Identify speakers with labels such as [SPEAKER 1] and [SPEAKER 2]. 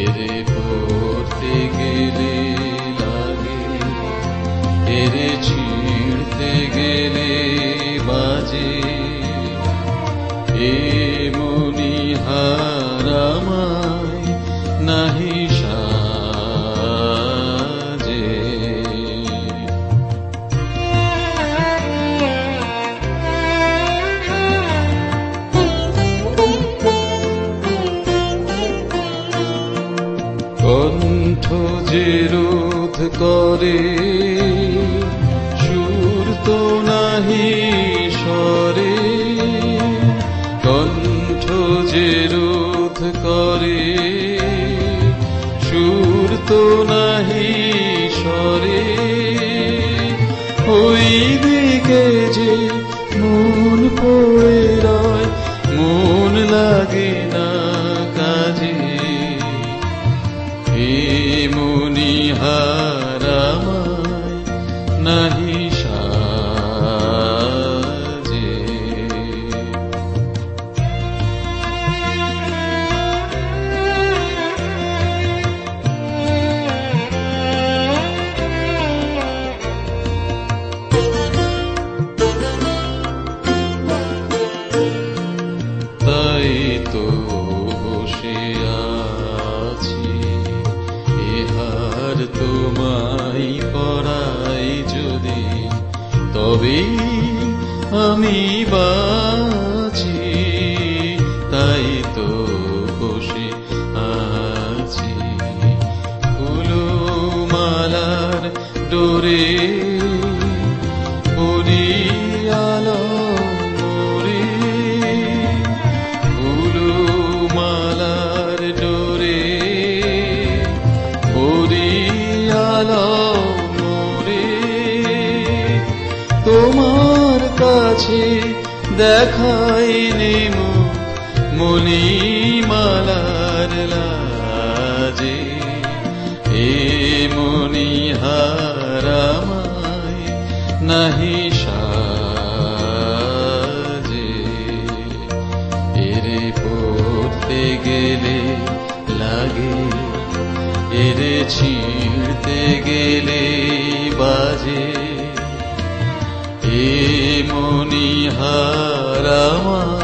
[SPEAKER 1] এরে পড়তে গেলে লাগে। এরে ছিঁড়তে গেলে বাজে। এ কণ্ঠ যে রোধ করে, সুর তো নাহি সরে কণ্ঠ যে রোধ করে, সুর তো নাহি সরে ওই দিকে যে মন পড়ে मुनिः তোমায় পড়াই যদি তবে আমি বাঁচি তাই তো বসে আছি। ফুলো মালার ডোরে তোমার কাছে দেখাই নেমু মণিমালার লাজে। এ মণিহারামায় নাহি সাজে। এরে পড়তে গেলে লাগে এর ছিঁড়তে গেলে বাজে। এ মনি হারামা